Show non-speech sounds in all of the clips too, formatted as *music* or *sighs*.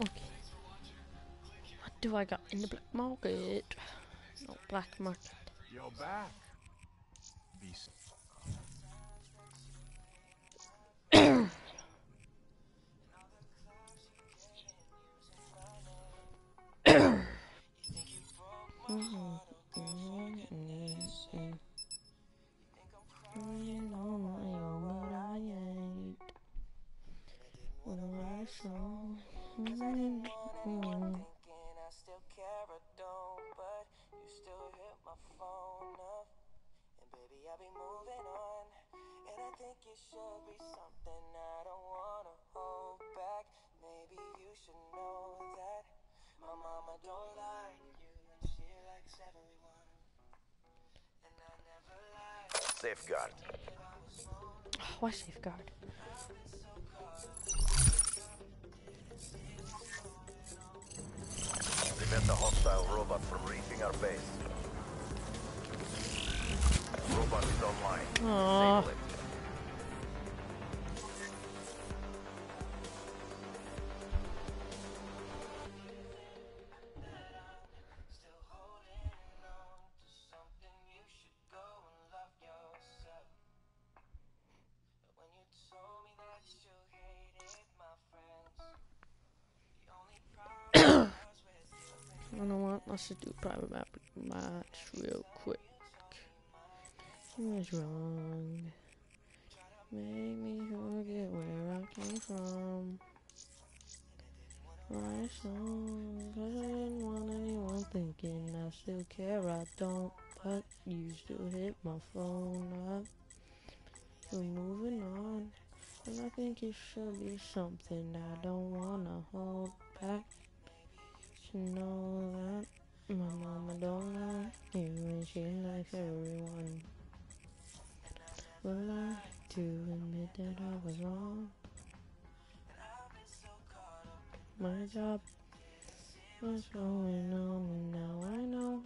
Okay. What do I got in the black market? No black market. You're back. Safeguard. Why safeguard? Prevent the hostile robot from reaching our base. Robot is online. Aw. You. Know what? Let's just do private map match real quick. What's wrong? Make me forget where I came from. My song, I didn't want anyone thinking I still care. I don't, but you still hit my phone up. We're moving on, and I think it should be something I don't wanna hold back. Know that my mama don't like you and she likes everyone. Will I to admit that I was wrong? My job was going on and now I know.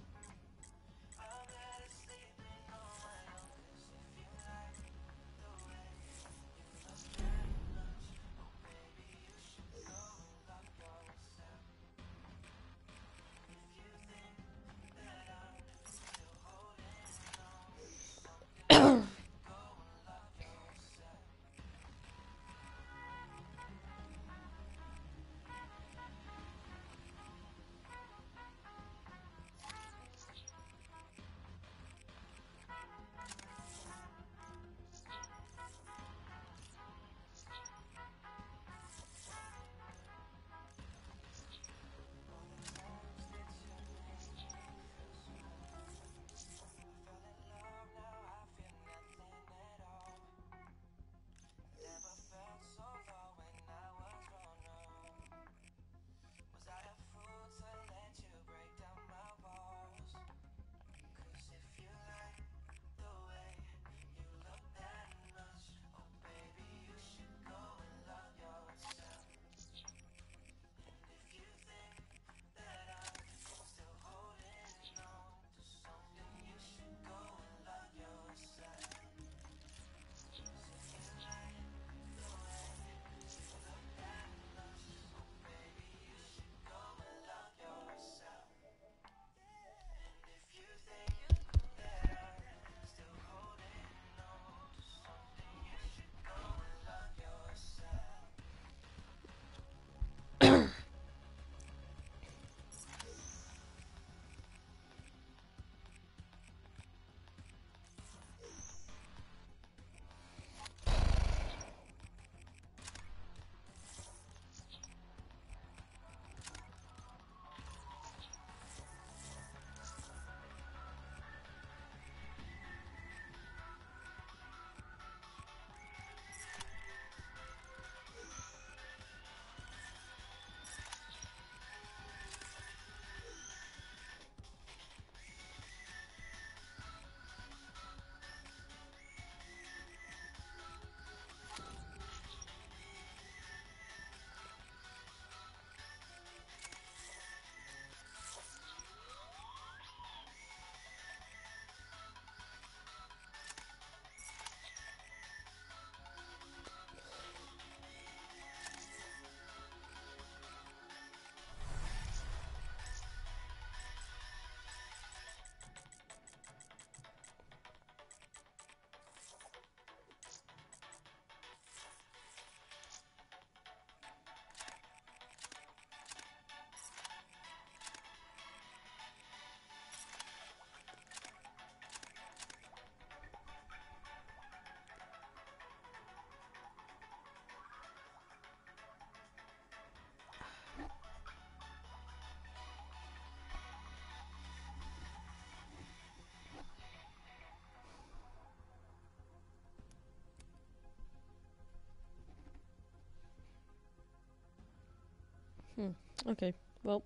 Okay, well.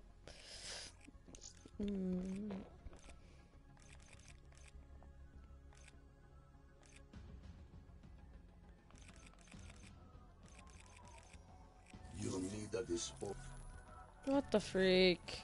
Mm, You need a dispo. what the freak?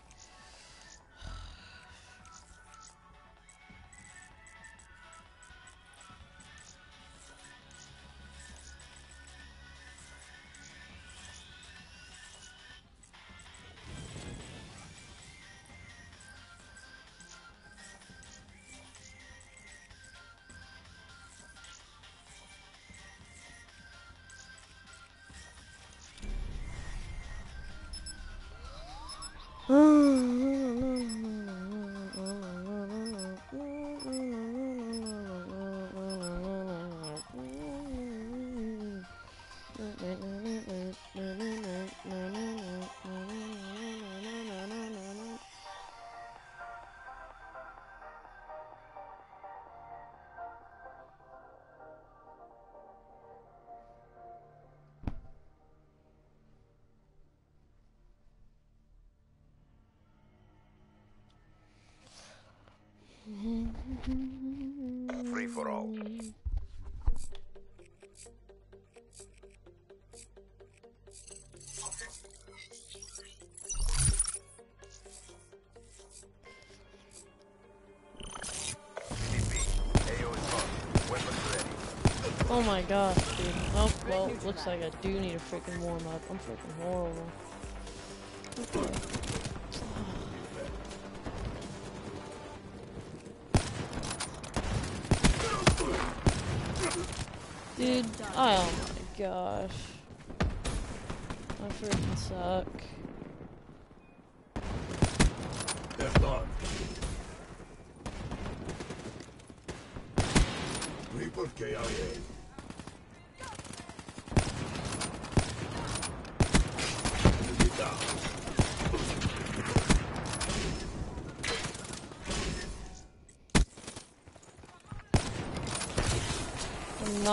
Oh my gosh, dude. Oh, well, looks like I do need a freaking warm up. I'm freaking horrible. Okay. *sighs* Dude, oh my gosh. I freaking suck.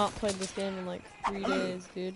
Not played this game in like three days, dude.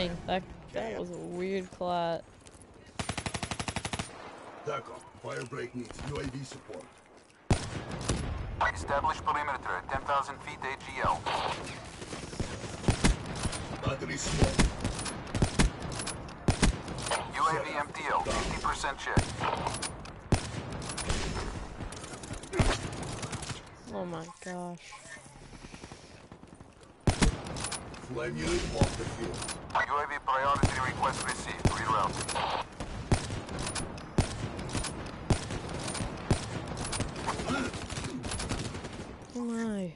Dang, that that was a weird clot. TACOM. Firebreak needs UAV support. Establish perimeter at 10,000 feet AGL. Battery smoke. UAV MTO, 50% check. Oh my gosh. Flame unit off the field. UAV priority request received. Rerouting. Oh my.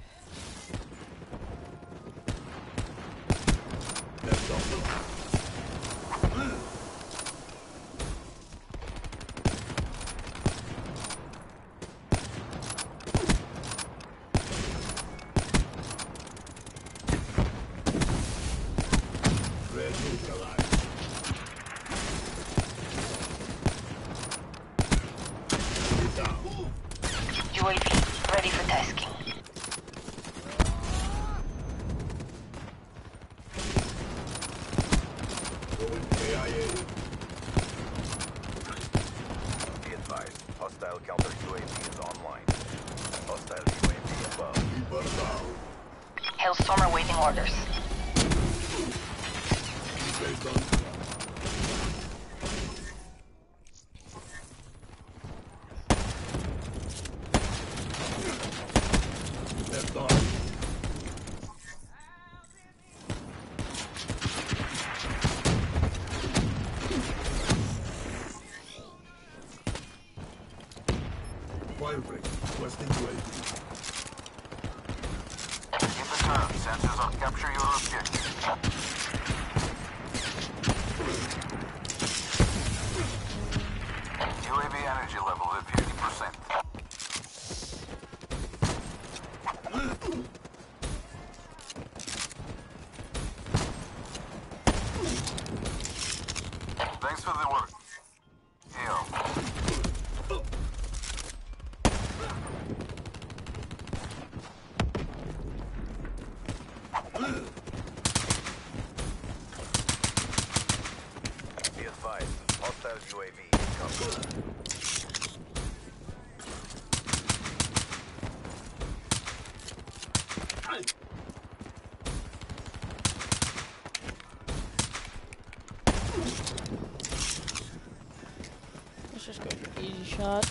let's just go for easy shot.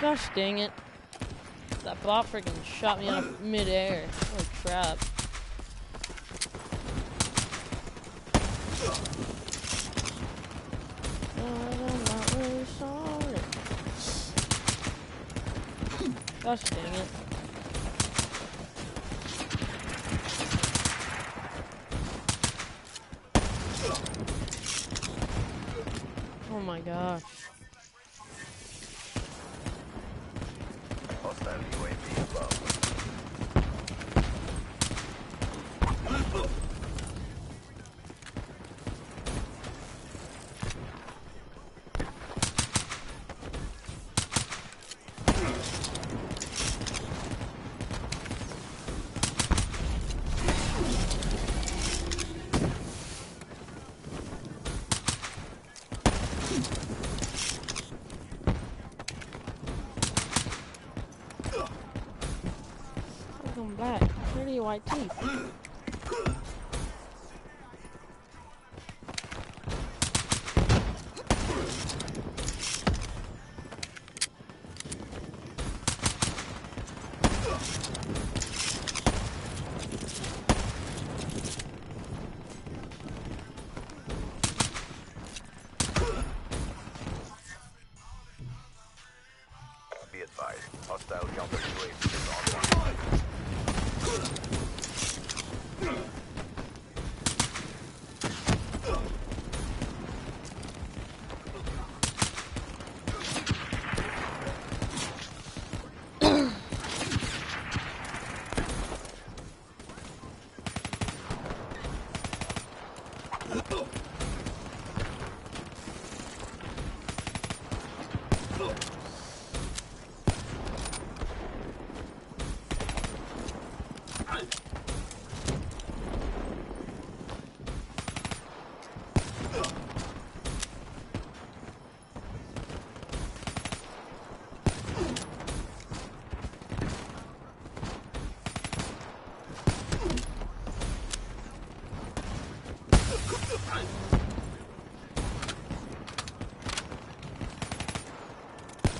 Gosh dang it. That bot freaking shot me out of midair. Holy crap. Gosh dang it.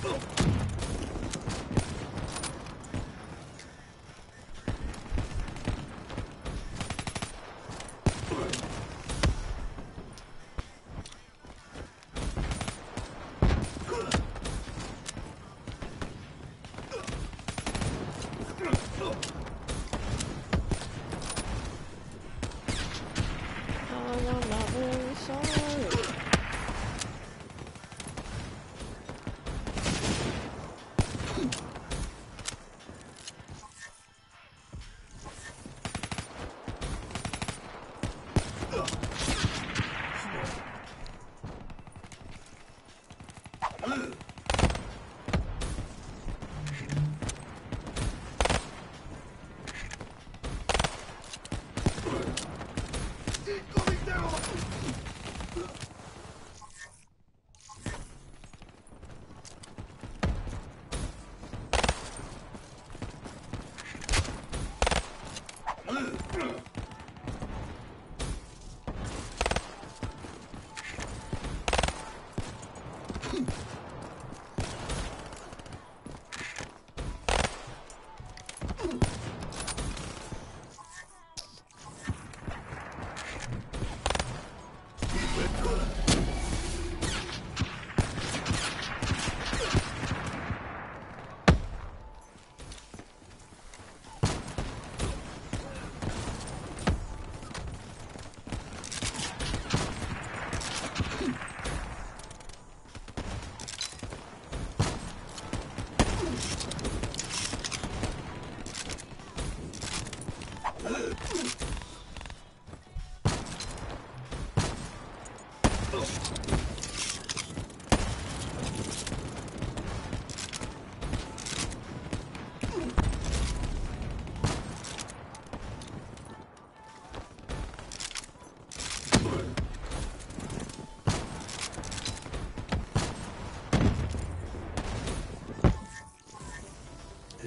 Oh.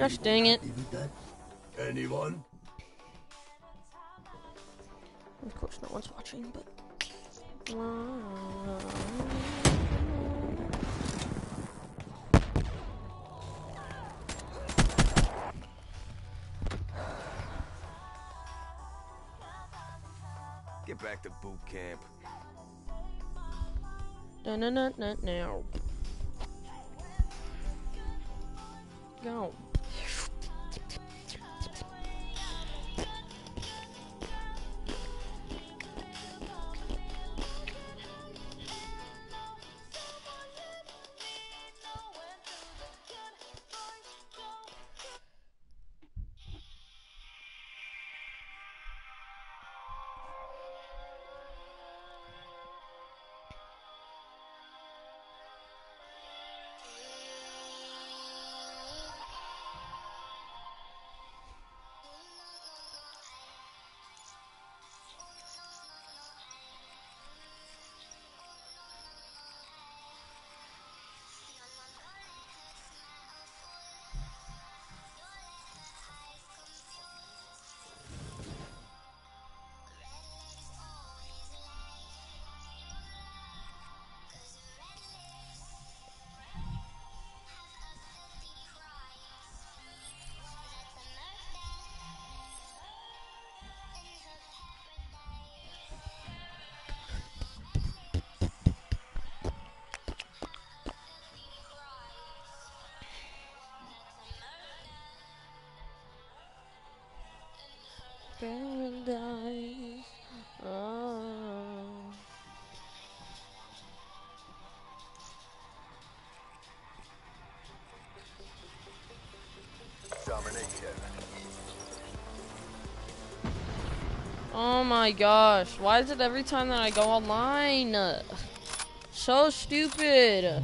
Gosh dang it. Happy with that? Anyone? Of course, no one's watching, but. Get back to boot camp. Dun dun dun dun now. Go. Paradise. Oh. Oh my gosh. Why is it every time that I go online? So stupid.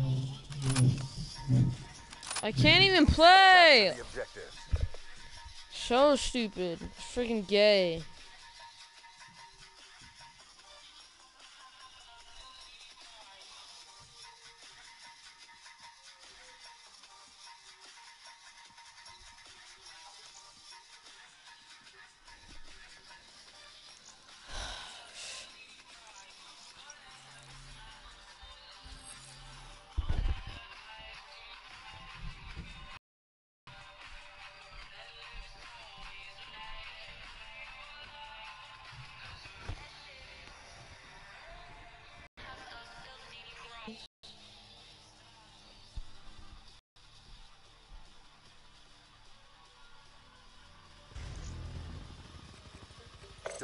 I can't even play. So stupid. Freaking gay.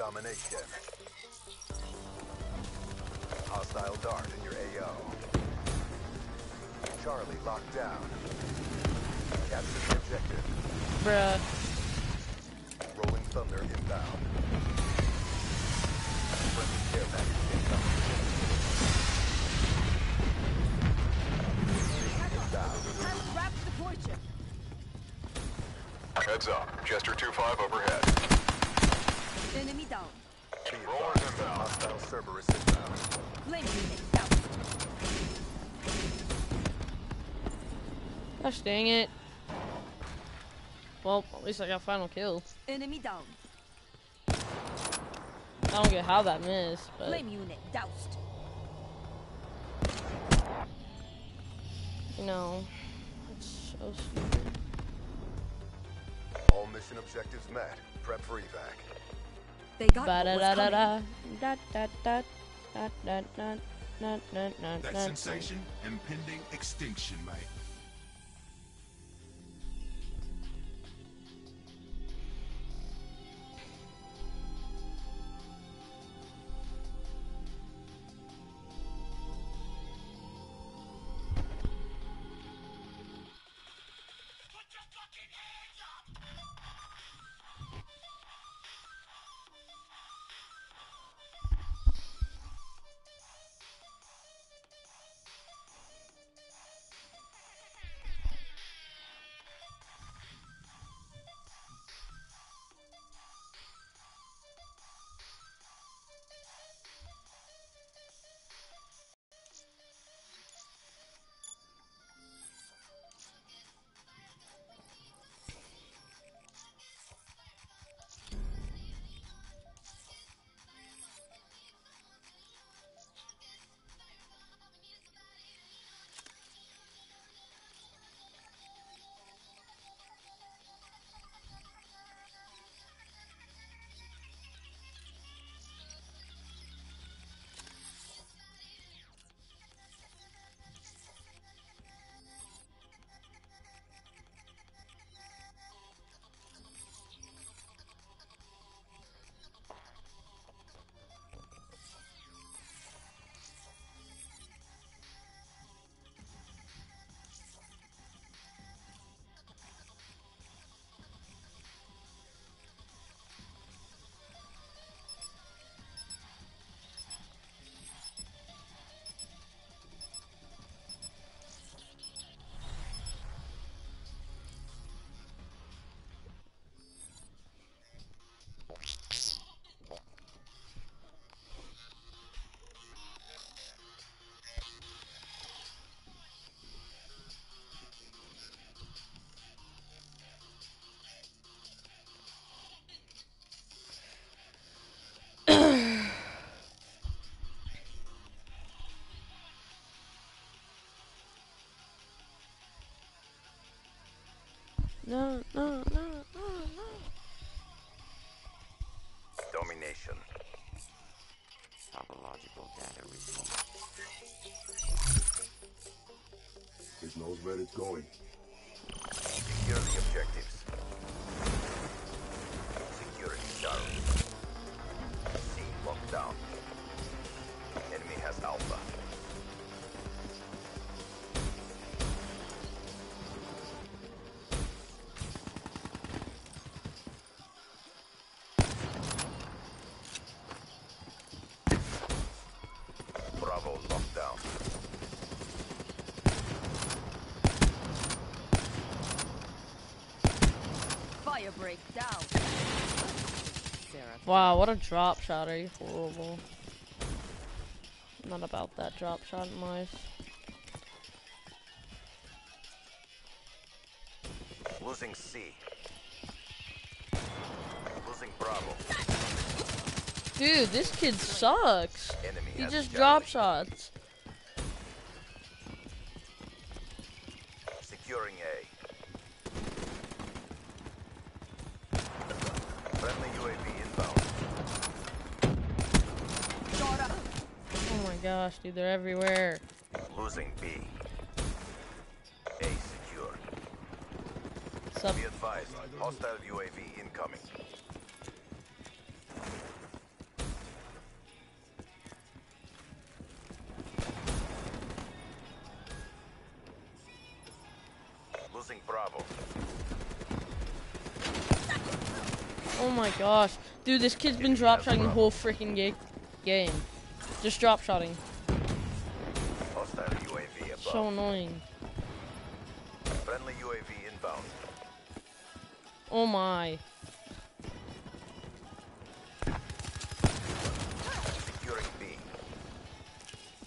Domination. Hostile dart in your AO. Charlie locked down. Capture the objective. Bruh. Rolling Thunder inbound. Friendly care package incoming. Inbound. Heads up. Jester 2-5 overhead. Enemy down. Be advised, Hostile Cerberus inbound. Flame unit down. Gosh dang it. Well, at least I got final kill. Enemy down. I don't get how that missed, but Flame unit doused. you know, it's so stupid. All mission objectives met. Prep for evac. They got Ba what da was da da coming. da da da da da da da da da da That da. sensation, impending extinction, mate. No, no, no, no, no. Domination. Topological data received. It knows where it's going. Secure the objectives. Wow, what a drop shot. Are you horrible? Not about that drop shot in life. Losing C. Losing Bravo. Dude, this kid sucks. Enemy He just drop shots. Dude, they're everywhere. Losing B. A secure. Sup? Be advised, hostile UAV incoming. Losing Bravo. Oh my gosh. Dude, this kid's been drop shotting the whole freaking ga- game. Just drop shotting. So annoying. Friendly UAV inbound. Oh my. Securing B.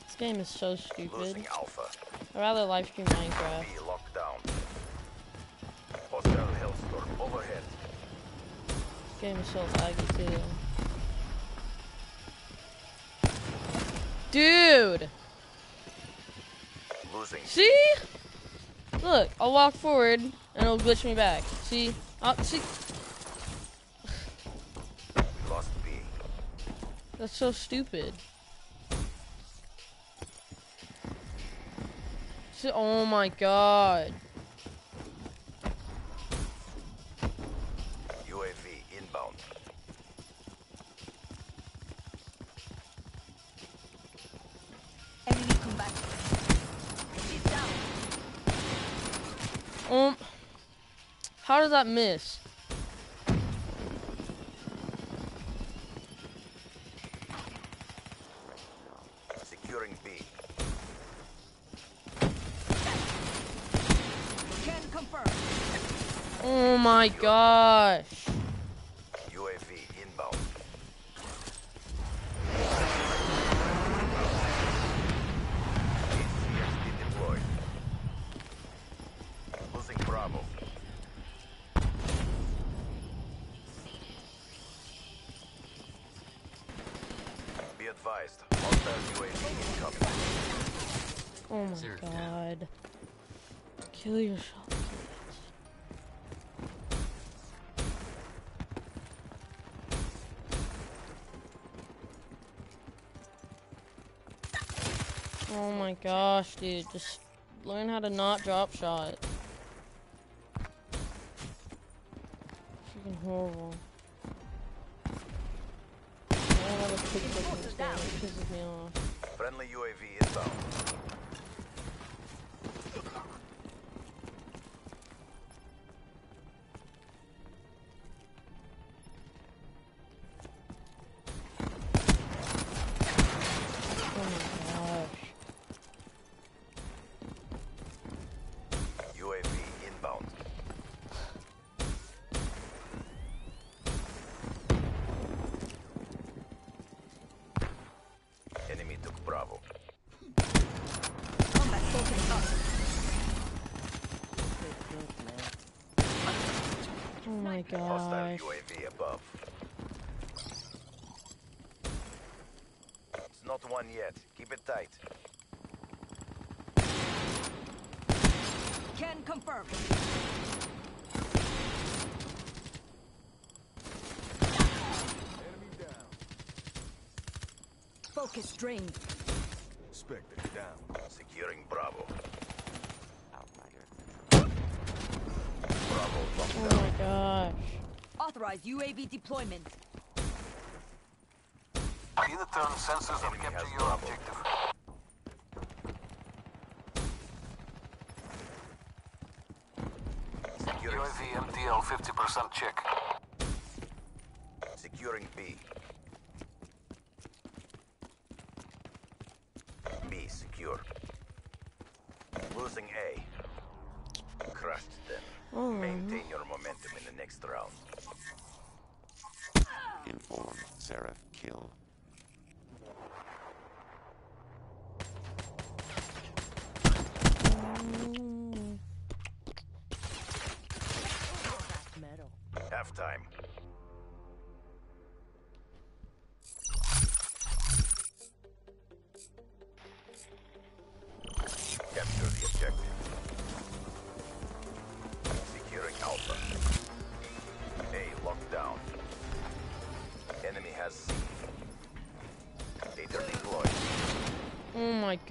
This game is so stupid. Losing Alpha. I'd rather live stream Minecraft. B locked down. Hostile overhead. This game is so laggy too. Dude! See? Look, I'll walk forward and it'll glitch me back. See? Uh, see? lost B. That's so stupid. See, oh my god. UAV inbound. Enemy combat. She's down. Um, how does that miss? Securing B. Can confirm. Oh my gosh. My gosh, dude. Just learn how to not drop shot. Freaking horrible. I don't have a quick look this game. It pisses me off. Friendly UAV inbound. one yet. Keep it tight. Can confirm. Enemy down. Focus drained. Spectre down. Securing Bravo. Bravo, oh my gosh. Authorize UAV deployment. Either turn sensors and Enemy capture your Bravo. objective. Securing UAV MTL 50% check. Securing B. B secure. Losing A. Crushed then. Oh. Mm. Maintain your momentum in the next round. Inform. Seraph. Kill.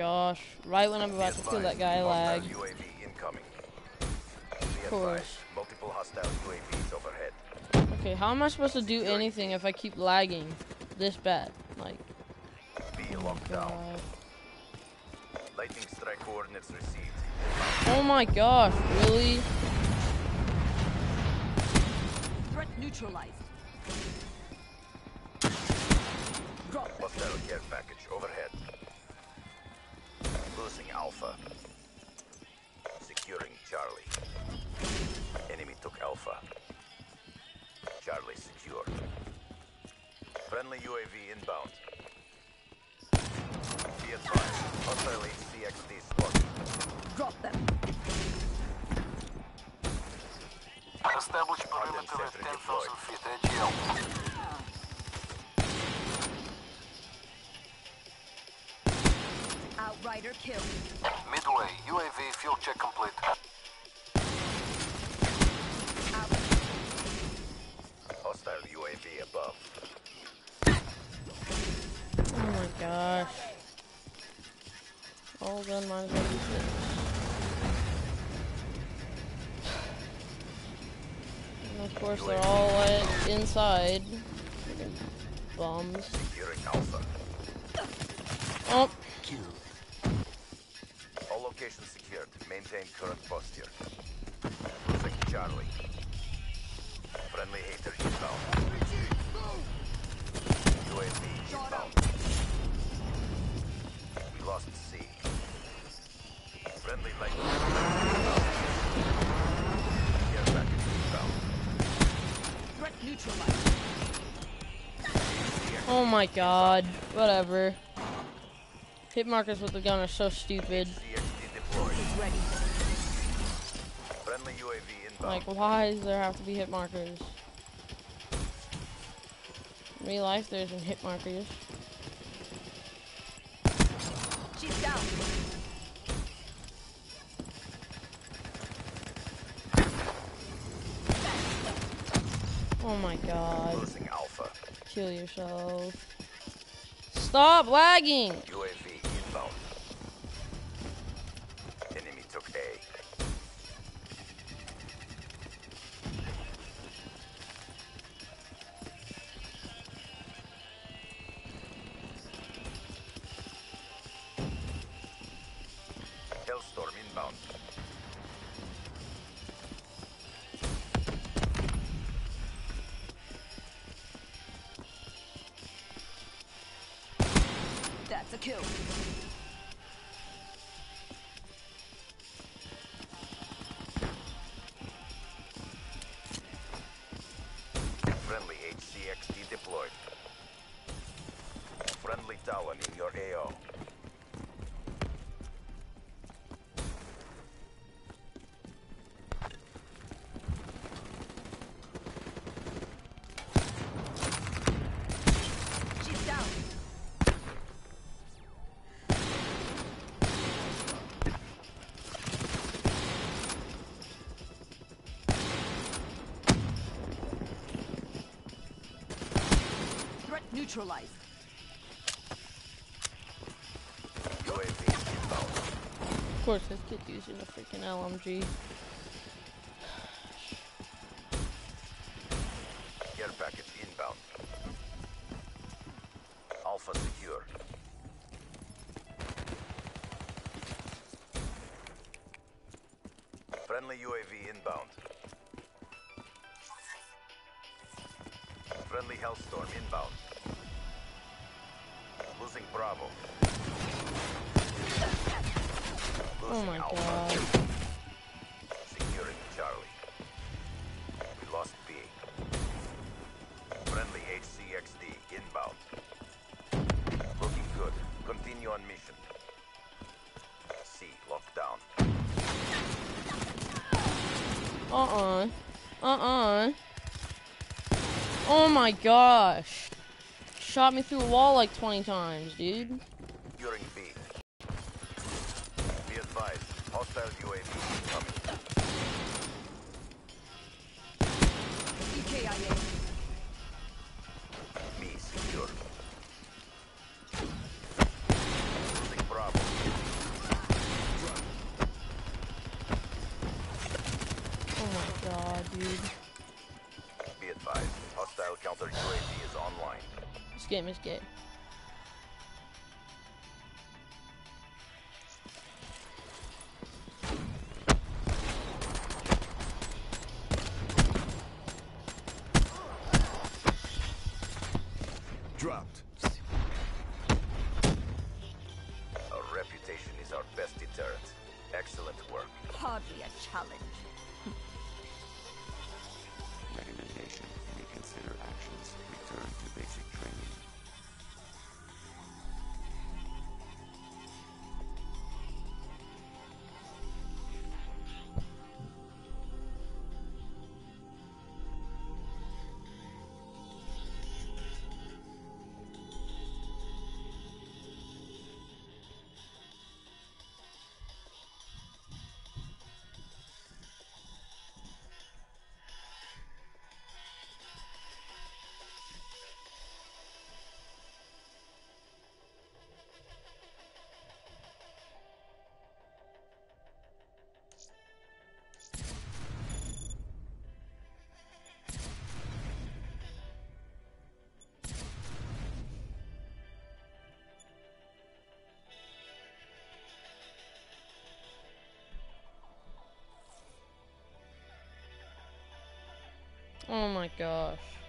Gosh. Right when I'm about to kill that guy, lag. UAV incoming. Of course. Multiple hostile UAVs overhead. Okay, how am I supposed to do anything if I keep lagging this bad? Like, B locked down. God. Lightning strike coordinates received. Oh my gosh, really? Threat neutralized. Drop. Hostile care package overhead. Losing Alpha. Securing Charlie. Enemy took Alpha. Charlie secure. Friendly UAV inbound. Be advised. Hostile HCXD spotted. Drop them. Establish perimeter at sentry 10,000 feet AGL. Outrider kill. Midway, UAV fuel check complete. Out. Hostile UAV above. Oh my gosh. All gun might as well be. And of course, they're all like inside. Freaking Bums. Securing Alpha. Oh, secured. Maintain current posture. Losing Charlie. Friendly HATR inbound. UAV inbound. We lost C. Friendly light. inbound. Care package inbound. Threat neutralized. oh my god. Whatever. Hit markers with the gun are so stupid. Like, why does there have to be hit markers? In real life, there isn't hit markers. She's down. Oh my god. Losing Alpha. Kill yourself. Stop lagging! Kill. neutralized. Of course, this kid using a freaking LMG. Care package inbound. Alpha secure. Friendly UAV inbound. Friendly Hellstorm inbound. Losing Bravo. Oh my Alpha. god. Securing Charlie. We lost B. Friendly HCXD inbound. Looking good. Continue on mission. C locked down. Uh-uh. Uh-uh. Oh my gosh. Shot me through a wall like 20 times, dude. Securing B. Be advised. Hostile UAV This game. Dropped. Our reputation is our best deterrent. Excellent work. Hardly a challenge. Oh my gosh.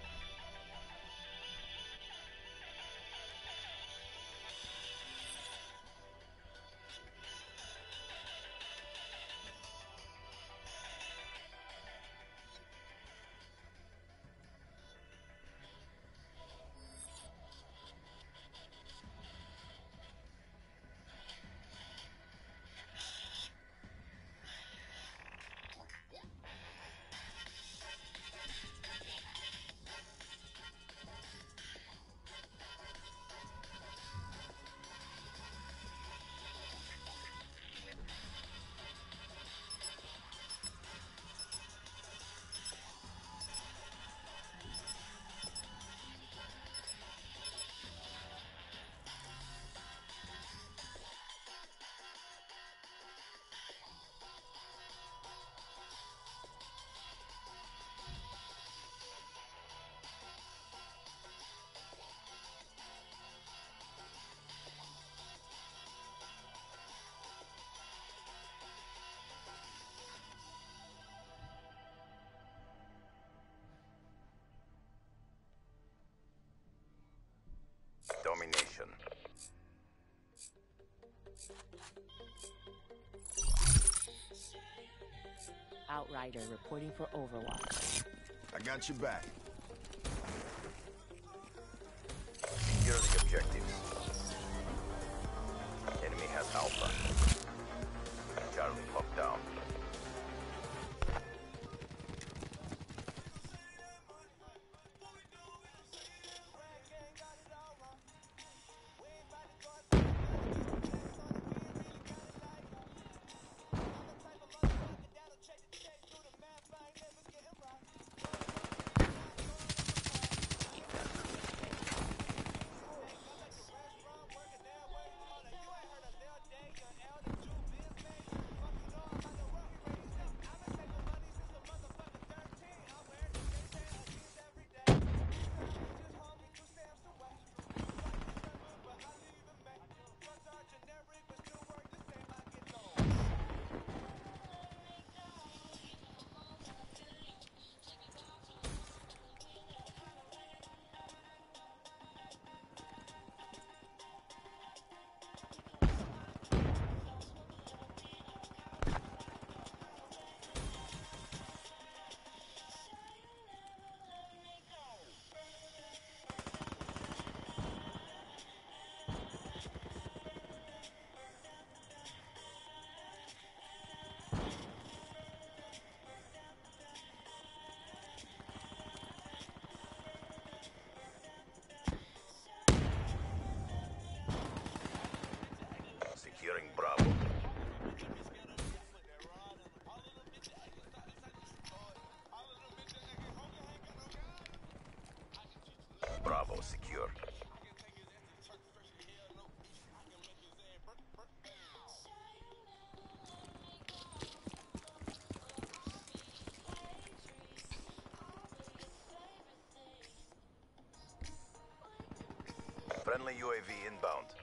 Domination. Outrider reporting for Overwatch. I got your back. Secure the objectives. Enemy has Alpha. securing Bravo. Bravo secure. Friendly UAV inbound.